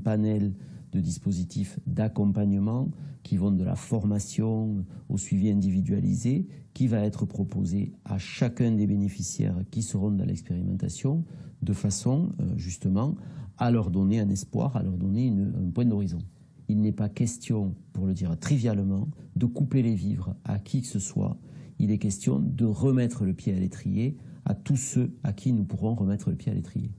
panel de dispositifs d'accompagnement qui vont de la formation au suivi individualisé, qui va être proposé à chacun des bénéficiaires qui seront dans l'expérimentation, de façon euh, justement à leur donner un espoir, à leur donner un point d'horizon. Il n'est pas question, pour le dire trivialement, de couper les vivres à qui que ce soit. Il est question de remettre le pied à l'étrier à tous ceux à qui nous pourrons remettre le pied à l'étrier.